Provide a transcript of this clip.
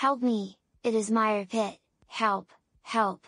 Help me, it is Meyer Pit, help, help!